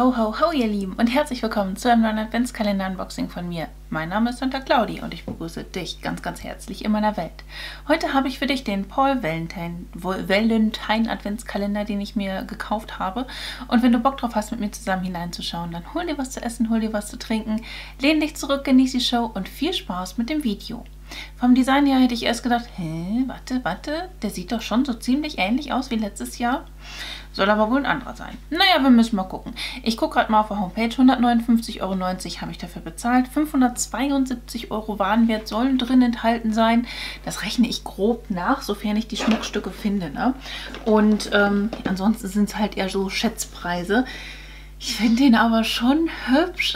Ho, ho, ho, ihr Lieben und herzlich willkommen zu einem neuen Adventskalender-Unboxing von mir. Mein Name ist Santa Claudi und ich begrüße dich ganz, ganz herzlich in meiner Welt. Heute habe ich für dich den Paul Valentine, Valentine Adventskalender, den ich mir gekauft habe. Und wenn du Bock drauf hast, mit mir zusammen hineinzuschauen, dann hol dir was zu essen, hol dir was zu trinken, lehn dich zurück, genieße die Show und viel Spaß mit dem Video. Vom Design her hätte ich erst gedacht, hä, warte, warte, der sieht doch schon so ziemlich ähnlich aus wie letztes Jahr. Soll aber wohl ein anderer sein. Naja, wir müssen mal gucken. Ich gucke gerade mal auf der Homepage. 159,90 Euro habe ich dafür bezahlt. 572 Euro Warenwert sollen drin enthalten sein. Das rechne ich grob nach, sofern ich die Schmuckstücke finde. Ne? Und ähm, ansonsten sind es halt eher so Schätzpreise. Ich finde den aber schon hübsch.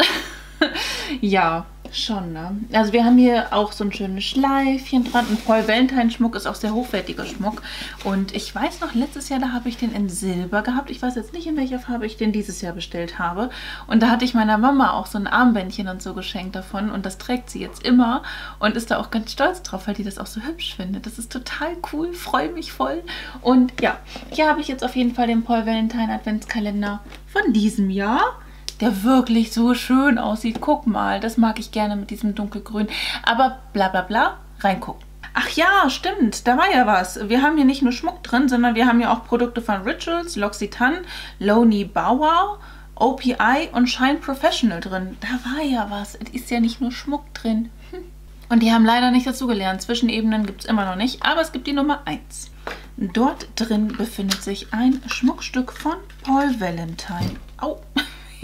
ja, Schon, ne? Also wir haben hier auch so ein schönes Schleifchen dran. Ein Paul Valentine Schmuck ist auch sehr hochwertiger Schmuck. Und ich weiß noch, letztes Jahr, da habe ich den in Silber gehabt. Ich weiß jetzt nicht, in welcher Farbe ich den dieses Jahr bestellt habe. Und da hatte ich meiner Mama auch so ein Armbändchen und so geschenkt davon. Und das trägt sie jetzt immer und ist da auch ganz stolz drauf, weil die das auch so hübsch findet. Das ist total cool, freue mich voll. Und ja, hier habe ich jetzt auf jeden Fall den Paul Valentine Adventskalender von diesem Jahr der wirklich so schön aussieht. Guck mal, das mag ich gerne mit diesem dunkelgrün. Aber bla bla bla, reingucken. Ach ja, stimmt, da war ja was. Wir haben hier nicht nur Schmuck drin, sondern wir haben ja auch Produkte von Rituals, L'Occitane, Lonely Bow OPI und Shine Professional drin. Da war ja was. Es ist ja nicht nur Schmuck drin. Hm. Und die haben leider nicht dazugelernt. Zwischenebenen gibt es immer noch nicht, aber es gibt die Nummer 1. Dort drin befindet sich ein Schmuckstück von Paul Valentine. Au!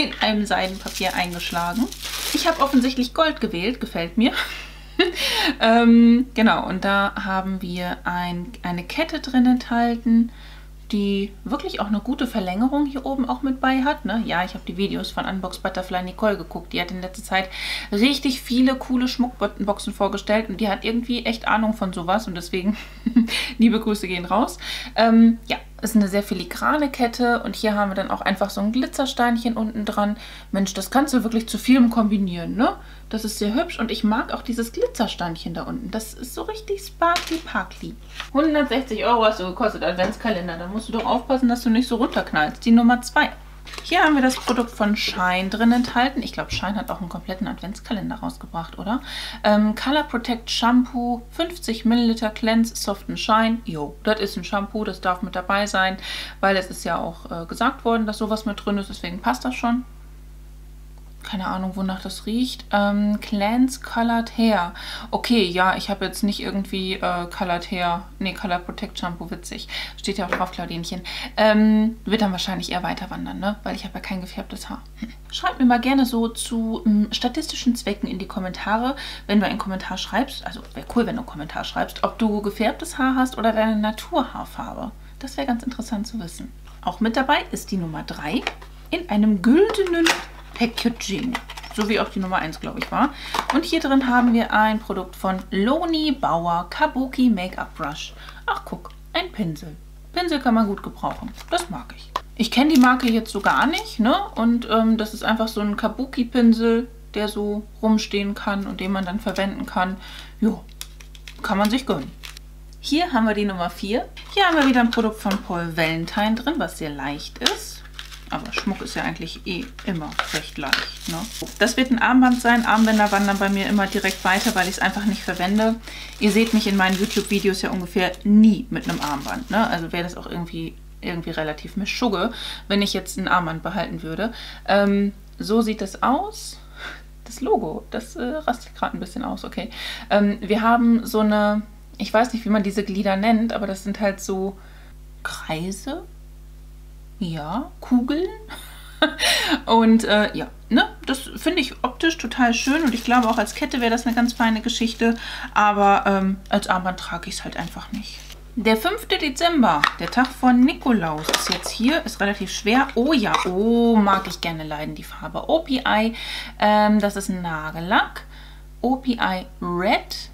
In einem Seidenpapier eingeschlagen. Ich habe offensichtlich Gold gewählt, gefällt mir. ähm, genau, und da haben wir ein, eine Kette drin enthalten, die wirklich auch eine gute Verlängerung hier oben auch mit bei hat. Ne? Ja, ich habe die Videos von Unbox Butterfly Nicole geguckt. Die hat in letzter Zeit richtig viele coole Schmuckboxen vorgestellt und die hat irgendwie echt Ahnung von sowas und deswegen liebe Grüße gehen raus. Ähm, ja, ist eine sehr filigrane Kette und hier haben wir dann auch einfach so ein Glitzersteinchen unten dran. Mensch, das kannst du wirklich zu vielem kombinieren, ne? Das ist sehr hübsch und ich mag auch dieses Glitzersteinchen da unten. Das ist so richtig sparkly-parkly. 160 Euro hast du gekostet, Adventskalender. Da musst du doch aufpassen, dass du nicht so runterknallst. Die Nummer 2. Hier haben wir das Produkt von Shine drin enthalten. Ich glaube, Shine hat auch einen kompletten Adventskalender rausgebracht, oder? Ähm, Color Protect Shampoo, 50 Milliliter Cleanse Soft and Shine. Jo, das ist ein Shampoo, das darf mit dabei sein, weil es ist ja auch äh, gesagt worden, dass sowas mit drin ist, deswegen passt das schon keine Ahnung, wonach das riecht. Ähm, Cleanse Colored Hair. Okay, ja, ich habe jetzt nicht irgendwie äh, Colored Hair, nee, Color Protect Shampoo, witzig. Steht ja auch drauf, Claudinchen. Ähm, wird dann wahrscheinlich eher weiter wandern, ne? Weil ich habe ja kein gefärbtes Haar. Schreib mir mal gerne so zu ähm, statistischen Zwecken in die Kommentare, wenn du einen Kommentar schreibst. Also wäre cool, wenn du einen Kommentar schreibst, ob du gefärbtes Haar hast oder deine Naturhaarfarbe. Das wäre ganz interessant zu wissen. Auch mit dabei ist die Nummer 3 in einem güldenen Packaging. So wie auch die Nummer 1, glaube ich, war. Und hier drin haben wir ein Produkt von Loni Bauer Kabuki Make-up Brush. Ach, guck, ein Pinsel. Pinsel kann man gut gebrauchen. Das mag ich. Ich kenne die Marke jetzt so gar nicht, ne? Und ähm, das ist einfach so ein Kabuki-Pinsel, der so rumstehen kann und den man dann verwenden kann. Jo, kann man sich gönnen. Hier haben wir die Nummer 4. Hier haben wir wieder ein Produkt von Paul Valentine drin, was sehr leicht ist. Aber Schmuck ist ja eigentlich eh immer recht leicht. Ne? Das wird ein Armband sein. Armbänder wandern bei mir immer direkt weiter, weil ich es einfach nicht verwende. Ihr seht mich in meinen YouTube-Videos ja ungefähr nie mit einem Armband. Ne? Also wäre das auch irgendwie, irgendwie relativ mischugge, wenn ich jetzt ein Armband behalten würde. Ähm, so sieht das aus. Das Logo, das äh, rastet gerade ein bisschen aus, okay. Ähm, wir haben so eine, ich weiß nicht, wie man diese Glieder nennt, aber das sind halt so Kreise, ja, Kugeln. und äh, ja, ne, das finde ich optisch total schön und ich glaube auch als Kette wäre das eine ganz feine Geschichte, aber ähm, als Armband trage ich es halt einfach nicht. Der 5. Dezember, der Tag von Nikolaus, ist jetzt hier, ist relativ schwer. Oh ja, oh, mag ich gerne leiden, die Farbe. OPI, ähm, das ist ein Nagellack. OPI Red,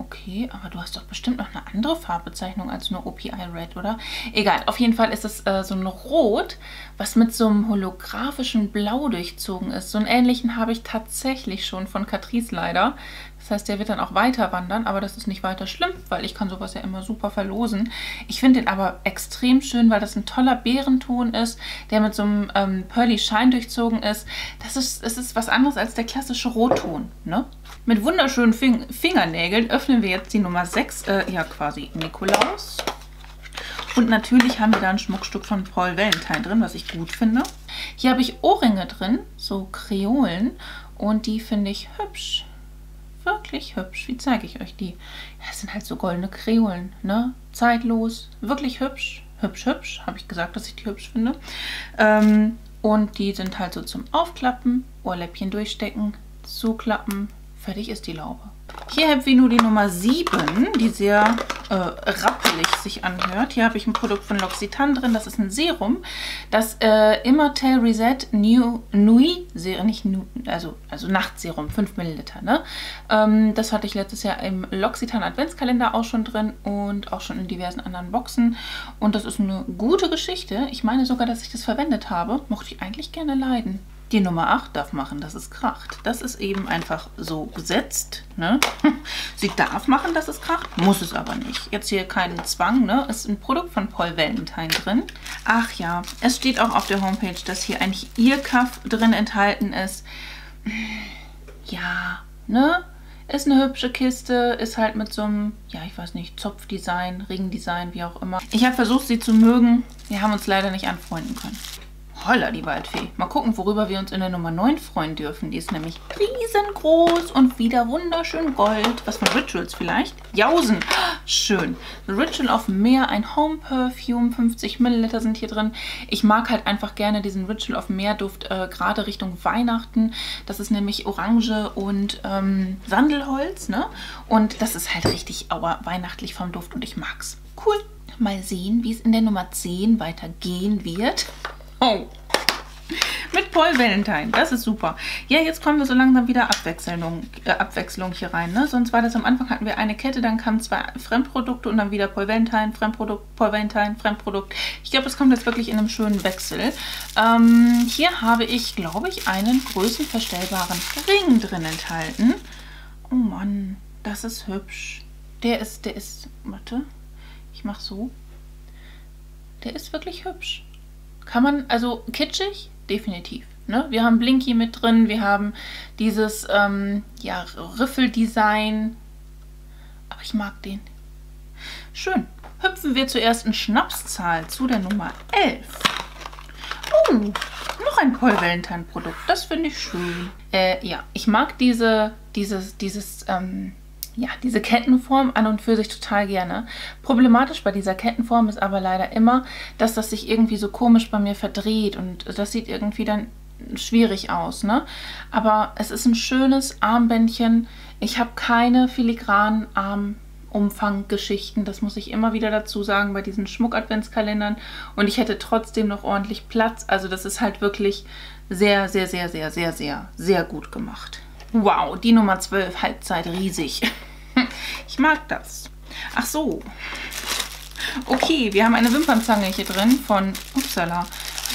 Okay, aber du hast doch bestimmt noch eine andere Farbbezeichnung als nur OPI Red, oder? Egal, auf jeden Fall ist es äh, so ein Rot, was mit so einem holographischen Blau durchzogen ist. So einen ähnlichen habe ich tatsächlich schon von Catrice leider. Das heißt, der wird dann auch weiter wandern, aber das ist nicht weiter schlimm, weil ich kann sowas ja immer super verlosen. Ich finde den aber extrem schön, weil das ein toller Bärenton ist, der mit so einem ähm, Pearly Shine durchzogen ist. Das ist, das ist was anderes als der klassische Rotton. Ne? Mit wunderschönen Fing Fingernägeln öffnen wir jetzt die Nummer 6, äh, ja quasi Nikolaus. Und natürlich haben wir da ein Schmuckstück von Paul Valentine drin, was ich gut finde. Hier habe ich Ohrringe drin, so Kreolen. Und die finde ich hübsch wirklich hübsch. Wie zeige ich euch die? Ja, es sind halt so goldene Kreolen, ne? Zeitlos, wirklich hübsch. Hübsch, hübsch. Habe ich gesagt, dass ich die hübsch finde. Ähm, und die sind halt so zum Aufklappen, Ohrläppchen durchstecken, zuklappen. Fertig ist die Laube. Hier habe ich nur die Nummer 7, die sehr äh, rappelig sich anhört. Hier habe ich ein Produkt von L'Occitane drin. Das ist ein Serum. Das äh, Immortel Reset New, Nuit, nicht nu, also, also Nachtserum, 5 Milliliter. Ne? Ähm, das hatte ich letztes Jahr im L'Occitane Adventskalender auch schon drin und auch schon in diversen anderen Boxen. Und das ist eine gute Geschichte. Ich meine sogar, dass ich das verwendet habe. Mochte ich eigentlich gerne leiden. Die Nummer 8 darf machen, dass es kracht. Das ist eben einfach so gesetzt. Ne? Sie darf machen, dass es kracht, muss es aber nicht. Jetzt hier keinen Zwang. Ne? Ist ein Produkt von Paul Valentine drin. Ach ja, es steht auch auf der Homepage, dass hier eigentlich Earcuff drin enthalten ist. Ja, ne? Ist eine hübsche Kiste, ist halt mit so einem, ja, ich weiß nicht, Zopfdesign, Ringdesign, wie auch immer. Ich habe versucht, sie zu mögen. Wir haben uns leider nicht anfreunden können. Holla, die Waldfee. Mal gucken, worüber wir uns in der Nummer 9 freuen dürfen. Die ist nämlich riesengroß und wieder wunderschön gold. Was von Rituals vielleicht? Jausen. Schön. The Ritual of Meer, ein Home Perfume. 50 Milliliter sind hier drin. Ich mag halt einfach gerne diesen Ritual of Meer Duft, äh, gerade Richtung Weihnachten. Das ist nämlich Orange und ähm, Sandelholz. Ne? Und das ist halt richtig auer weihnachtlich vom Duft und ich mag's. Cool. Mal sehen, wie es in der Nummer 10 weitergehen wird. Oh. Mit Paul Valentine. Das ist super. Ja, jetzt kommen wir so langsam wieder Abwechslung, äh, Abwechslung hier rein. Ne? Sonst war das am Anfang hatten wir eine Kette, dann kamen zwei Fremdprodukte und dann wieder Paul Valentine, Fremdprodukt, Paul Valentine, Fremdprodukt. Ich glaube, es kommt jetzt wirklich in einem schönen Wechsel. Ähm, hier habe ich, glaube ich, einen größenverstellbaren Ring drin enthalten. Oh Mann, das ist hübsch. Der ist, der ist, warte, ich mache so. Der ist wirklich hübsch. Kann man, also kitschig, definitiv. Ne? Wir haben Blinky mit drin, wir haben dieses ähm, ja, Riffeldesign. Aber ich mag den. Schön. Hüpfen wir zur ersten Schnapszahl, zu der Nummer 11. Oh, noch ein Paul Valentine Produkt. Das finde ich schön. Äh, ja, ich mag diese, dieses, dieses ähm, ja, diese Kettenform an und für sich total gerne. Problematisch bei dieser Kettenform ist aber leider immer, dass das sich irgendwie so komisch bei mir verdreht und das sieht irgendwie dann schwierig aus, ne? Aber es ist ein schönes Armbändchen. Ich habe keine filigranen Armumfanggeschichten. Das muss ich immer wieder dazu sagen bei diesen Schmuck-Adventskalendern. Und ich hätte trotzdem noch ordentlich Platz. Also das ist halt wirklich sehr, sehr, sehr, sehr, sehr, sehr, sehr gut gemacht. Wow, die Nummer 12, Halbzeit riesig. Ich mag das. Ach so. Okay, wir haben eine Wimpernzange hier drin von, upsala,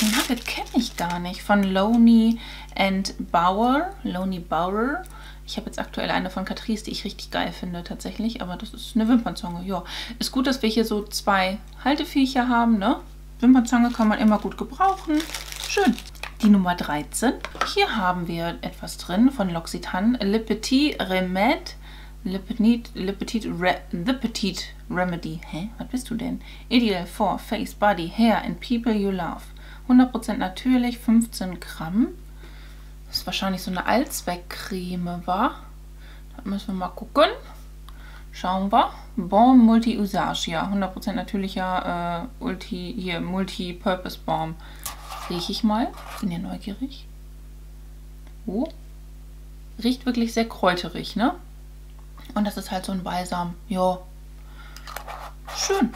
den Nugget kenne ich gar nicht, von Loney and Bauer. Loney Bauer. Ich habe jetzt aktuell eine von Catrice, die ich richtig geil finde tatsächlich, aber das ist eine Wimpernzange. Ja, ist gut, dass wir hier so zwei Halteviecher haben, ne? Wimpernzange kann man immer gut gebrauchen. Schön. Die Nummer 13. Hier haben wir etwas drin von L'Occitane. Le Petit Remède. Le Petit, Le Petit, Re, The Petit Remedy. Hä? Was bist du denn? Ideal for Face, Body, Hair and People You Love. 100% natürlich, 15 Gramm. Das ist wahrscheinlich so eine Allzweckcreme, war. Da müssen wir mal gucken. Schauen wir. Balm Multi-Usage, ja. 100% natürlicher äh, Ulti, hier, Multi-Purpose Balm. Rieche ich mal. Bin ja neugierig. Oh. Riecht wirklich sehr kräuterig, ne? Und das ist halt so ein Balsam. Ja. Schön.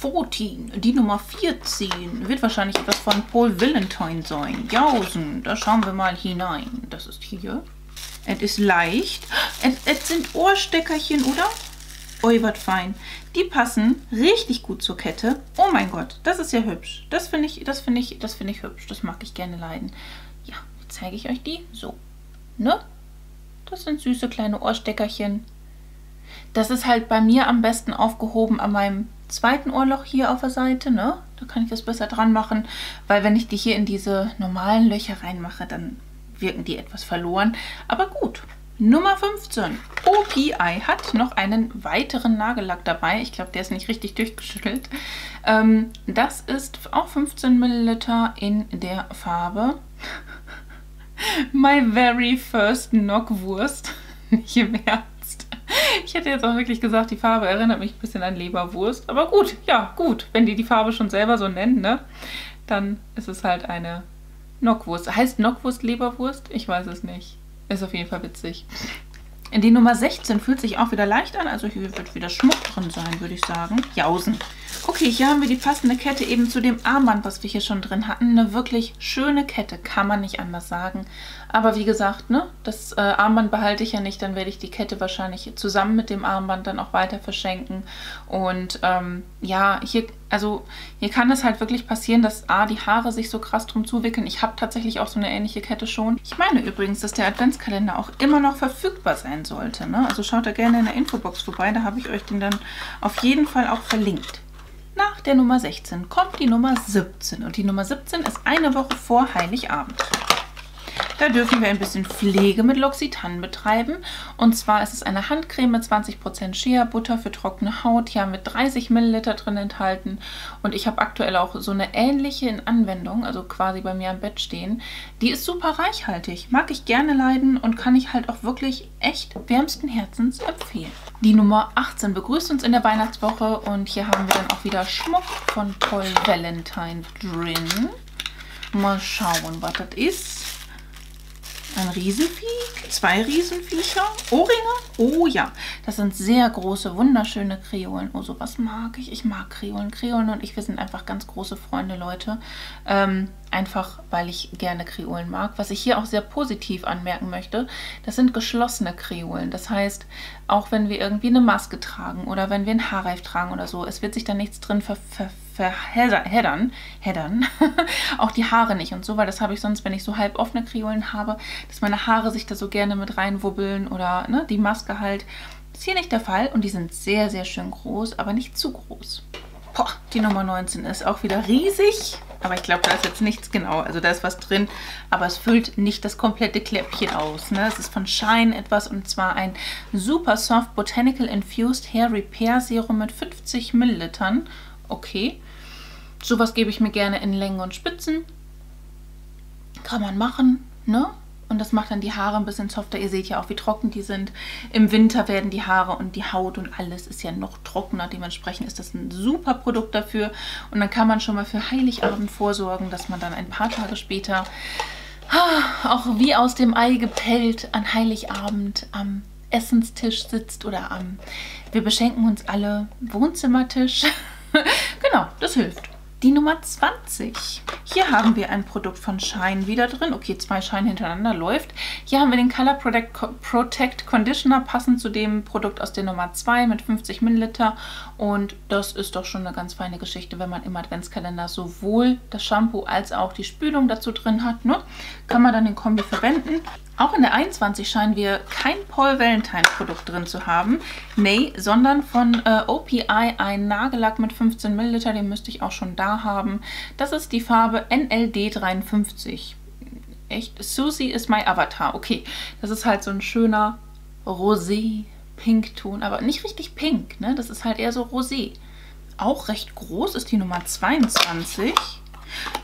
14, die Nummer 14, wird wahrscheinlich etwas von Paul Valentine sein. Jausen, da schauen wir mal hinein. Das ist hier. Es ist leicht. Es, es sind Ohrsteckerchen, oder? Ui, was fein. Die passen richtig gut zur Kette. Oh mein Gott, das ist ja hübsch. Das finde ich, das finde ich, das finde ich hübsch. Das mag ich gerne leiden. Ja, zeige ich euch die. So. Ne? Das sind süße kleine Ohrsteckerchen. Das ist halt bei mir am besten aufgehoben an meinem zweiten Ohrloch hier auf der Seite, ne? Da kann ich das besser dran machen, weil wenn ich die hier in diese normalen Löcher reinmache, dann wirken die etwas verloren. Aber gut. Nummer 15. OPI hat noch einen weiteren Nagellack dabei. Ich glaube, der ist nicht richtig durchgeschüttelt. Ähm, das ist auch 15 Milliliter in der Farbe My Very First Knockwurst. Nicht im Ernst. Ich hätte jetzt auch wirklich gesagt, die Farbe erinnert mich ein bisschen an Leberwurst. Aber gut, ja, gut. Wenn die die Farbe schon selber so nennen, ne? Dann ist es halt eine Knockwurst. Heißt Knockwurst Leberwurst? Ich weiß es nicht. Ist auf jeden Fall witzig. Die Nummer 16 fühlt sich auch wieder leicht an. Also hier wird wieder Schmuck drin sein, würde ich sagen. Jausen. Okay, hier haben wir die passende Kette eben zu dem Armband, was wir hier schon drin hatten. Eine wirklich schöne Kette, kann man nicht anders sagen. Aber wie gesagt, ne, das äh, Armband behalte ich ja nicht. Dann werde ich die Kette wahrscheinlich zusammen mit dem Armband dann auch weiter verschenken. Und ähm, ja, hier, also hier kann es halt wirklich passieren, dass A, die Haare sich so krass drum zuwickeln. Ich habe tatsächlich auch so eine ähnliche Kette schon. Ich meine übrigens, dass der Adventskalender auch immer noch verfügbar sein sollte. Ne? Also schaut da gerne in der Infobox vorbei. Da habe ich euch den dann auf jeden Fall auch verlinkt. Nach der Nummer 16 kommt die Nummer 17 und die Nummer 17 ist eine Woche vor Heiligabend. Da dürfen wir ein bisschen Pflege mit L'Occitane betreiben. Und zwar ist es eine Handcreme mit 20% Shea-Butter für trockene Haut. Hier haben wir 30 Milliliter drin enthalten. Und ich habe aktuell auch so eine ähnliche in Anwendung, also quasi bei mir am Bett stehen. Die ist super reichhaltig. Mag ich gerne leiden und kann ich halt auch wirklich echt wärmsten Herzens empfehlen. Die Nummer 18 begrüßt uns in der Weihnachtswoche und hier haben wir dann auch wieder Schmuck von Toll Valentine drin. Mal schauen, was das ist. Ein Riesenvieh, zwei Riesenviecher, Ohrringe. Oh ja, das sind sehr große, wunderschöne Kreolen. Oh, sowas mag ich. Ich mag Kreolen. Kreolen und ich, wir sind einfach ganz große Freunde, Leute. Ähm, einfach, weil ich gerne Kreolen mag. Was ich hier auch sehr positiv anmerken möchte, das sind geschlossene Kreolen. Das heißt, auch wenn wir irgendwie eine Maske tragen oder wenn wir einen Haarreif tragen oder so, es wird sich da nichts drin ver, ver verheddern, heddern, auch die Haare nicht und so, weil das habe ich sonst, wenn ich so halb offene Kriolen habe, dass meine Haare sich da so gerne mit reinwubbeln oder ne, die Maske halt. Ist hier nicht der Fall und die sind sehr, sehr schön groß, aber nicht zu groß. Boah, die Nummer 19 ist auch wieder riesig, aber ich glaube, da ist jetzt nichts genau. Also da ist was drin, aber es füllt nicht das komplette Kläppchen aus. Ne? Es ist von Shine etwas und zwar ein Super Soft Botanical Infused Hair Repair Serum mit 50 Millilitern. Okay, Sowas gebe ich mir gerne in Längen und Spitzen. Kann man machen, ne? Und das macht dann die Haare ein bisschen softer. Ihr seht ja auch, wie trocken die sind. Im Winter werden die Haare und die Haut und alles ist ja noch trockener. Dementsprechend ist das ein super Produkt dafür. Und dann kann man schon mal für Heiligabend vorsorgen, dass man dann ein paar Tage später auch wie aus dem Ei gepellt an Heiligabend am Essenstisch sitzt oder am, wir beschenken uns alle Wohnzimmertisch. genau, das hilft. Die Nummer 20. Hier haben wir ein Produkt von Shine wieder drin. Okay, zwei Shine hintereinander läuft. Hier haben wir den Color Protect, Protect Conditioner, passend zu dem Produkt aus der Nummer 2 mit 50 Milliliter. Und das ist doch schon eine ganz feine Geschichte, wenn man im Adventskalender sowohl das Shampoo als auch die Spülung dazu drin hat. Ne? Kann man dann den Kombi verwenden. Auch in der 21 scheinen wir kein Paul Valentine Produkt drin zu haben. Nee, sondern von äh, OPI ein Nagellack mit 15 ml. Den müsste ich auch schon da haben. Das ist die Farbe NLD 53. Echt? Susie is my Avatar. Okay, das ist halt so ein schöner Rosé Pinkton, aber nicht richtig pink, ne? Das ist halt eher so Rosé. Auch recht groß ist die Nummer 22.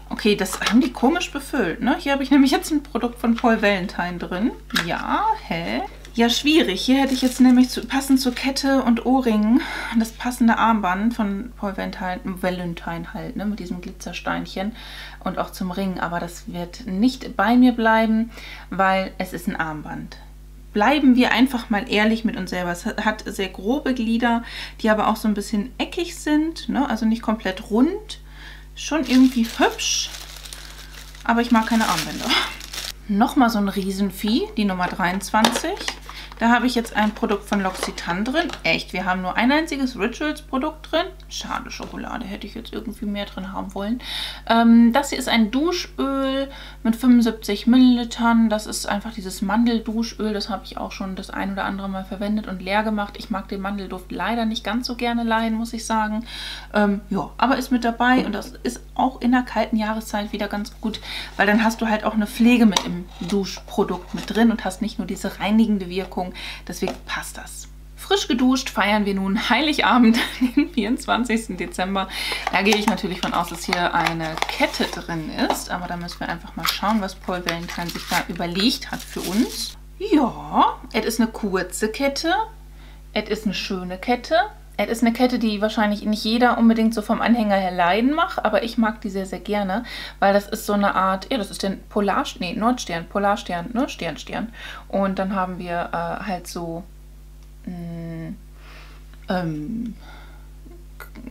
Okay, das haben die komisch befüllt, ne? Hier habe ich nämlich jetzt ein Produkt von Paul Valentine drin. Ja, hä? Ja, schwierig. Hier hätte ich jetzt nämlich zu, passend zur Kette und Ohrringen das passende Armband von Paul Valentine, Valentine halt, ne, mit diesem Glitzersteinchen und auch zum Ring. Aber das wird nicht bei mir bleiben, weil es ist ein Armband. Bleiben wir einfach mal ehrlich mit uns selber. Es hat sehr grobe Glieder, die aber auch so ein bisschen eckig sind, ne? also nicht komplett rund schon irgendwie hübsch, aber ich mag keine Armbänder. Nochmal so ein Riesenvieh, die Nummer 23. Da habe ich jetzt ein Produkt von L'Occitane drin. Echt, wir haben nur ein einziges Rituals-Produkt drin. Schade, Schokolade hätte ich jetzt irgendwie mehr drin haben wollen. Ähm, das hier ist ein Duschöl mit 75 Millilitern. Das ist einfach dieses Mandelduschöl. Das habe ich auch schon das ein oder andere Mal verwendet und leer gemacht. Ich mag den Mandelduft leider nicht ganz so gerne leiden, muss ich sagen. Ähm, ja, aber ist mit dabei und das ist auch in der kalten Jahreszeit wieder ganz gut, weil dann hast du halt auch eine Pflege mit im Duschprodukt mit drin und hast nicht nur diese reinigende Wirkung. Deswegen passt das. Frisch geduscht feiern wir nun Heiligabend, den 24. Dezember. Da gehe ich natürlich von aus, dass hier eine Kette drin ist. Aber da müssen wir einfach mal schauen, was Paul Valentine sich da überlegt hat für uns. Ja, es ist eine kurze Kette. Es ist eine schöne Kette. Es ist eine Kette, die wahrscheinlich nicht jeder unbedingt so vom Anhänger her leiden macht, aber ich mag die sehr, sehr gerne, weil das ist so eine Art, ja, das ist der Polarstern, nee, Nordstern, Polarstern, ne, Stern. Und dann haben wir äh, halt so Mm, ähm,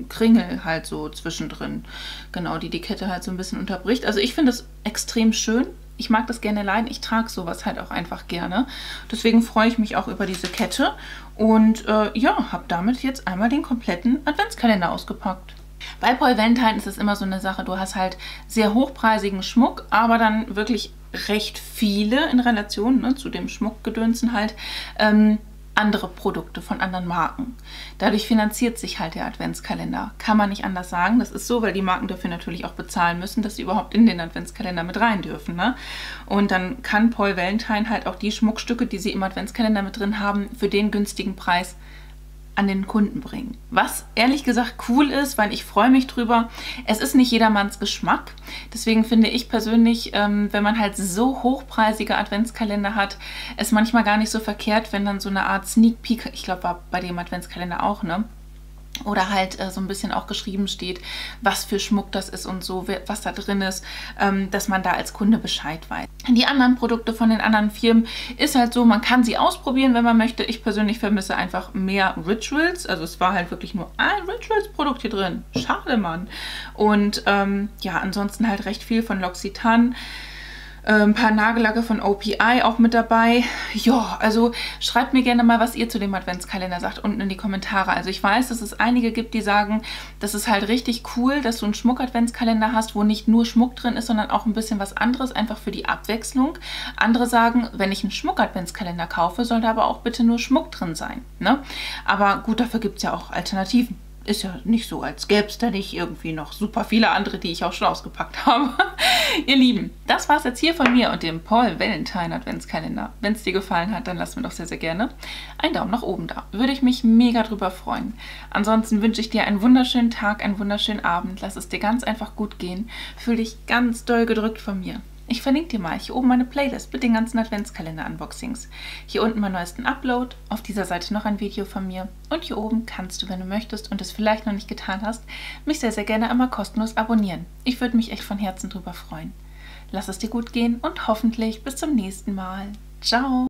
Kringel halt so zwischendrin. Genau, die die Kette halt so ein bisschen unterbricht. Also ich finde das extrem schön. Ich mag das gerne leiden. Ich trage sowas halt auch einfach gerne. Deswegen freue ich mich auch über diese Kette. Und äh, ja, habe damit jetzt einmal den kompletten Adventskalender ausgepackt. Bei Paul Valentine ist es immer so eine Sache, du hast halt sehr hochpreisigen Schmuck, aber dann wirklich recht viele in Relation ne, zu dem Schmuckgedönsen halt. Ähm, andere Produkte von anderen Marken. Dadurch finanziert sich halt der Adventskalender. Kann man nicht anders sagen. Das ist so, weil die Marken dafür natürlich auch bezahlen müssen, dass sie überhaupt in den Adventskalender mit rein dürfen. Ne? Und dann kann Paul Valentine halt auch die Schmuckstücke, die sie im Adventskalender mit drin haben, für den günstigen Preis an den Kunden bringen. Was ehrlich gesagt cool ist, weil ich freue mich drüber. Es ist nicht jedermanns Geschmack. Deswegen finde ich persönlich, ähm, wenn man halt so hochpreisige Adventskalender hat, es manchmal gar nicht so verkehrt, wenn dann so eine Art Sneak Peek, ich glaube war bei dem Adventskalender auch, ne? Oder halt äh, so ein bisschen auch geschrieben steht, was für Schmuck das ist und so, was da drin ist, ähm, dass man da als Kunde Bescheid weiß. Die anderen Produkte von den anderen Firmen ist halt so, man kann sie ausprobieren, wenn man möchte. Ich persönlich vermisse einfach mehr Rituals. Also es war halt wirklich nur ein Rituals-Produkt hier drin. Schade, Mann. Und ähm, ja, ansonsten halt recht viel von L'Occitane. Ein paar Nagellacke von OPI auch mit dabei. Ja, also schreibt mir gerne mal, was ihr zu dem Adventskalender sagt, unten in die Kommentare. Also ich weiß, dass es einige gibt, die sagen, das ist halt richtig cool, dass du einen Schmuck-Adventskalender hast, wo nicht nur Schmuck drin ist, sondern auch ein bisschen was anderes, einfach für die Abwechslung. Andere sagen, wenn ich einen Schmuck-Adventskalender kaufe, soll da aber auch bitte nur Schmuck drin sein. Ne? Aber gut, dafür gibt es ja auch Alternativen ist ja nicht so, als gäbe es da nicht irgendwie noch super viele andere, die ich auch schon ausgepackt habe. Ihr Lieben, das war es jetzt hier von mir und dem Paul Valentine Adventskalender. Wenn es dir gefallen hat, dann lass mir doch sehr, sehr gerne einen Daumen nach oben da. Würde ich mich mega drüber freuen. Ansonsten wünsche ich dir einen wunderschönen Tag, einen wunderschönen Abend. Lass es dir ganz einfach gut gehen. Fühl dich ganz doll gedrückt von mir. Ich verlinke dir mal hier oben meine Playlist mit den ganzen Adventskalender-Unboxings. Hier unten mein neuesten Upload, auf dieser Seite noch ein Video von mir und hier oben kannst du, wenn du möchtest und es vielleicht noch nicht getan hast, mich sehr, sehr gerne einmal kostenlos abonnieren. Ich würde mich echt von Herzen drüber freuen. Lass es dir gut gehen und hoffentlich bis zum nächsten Mal. Ciao!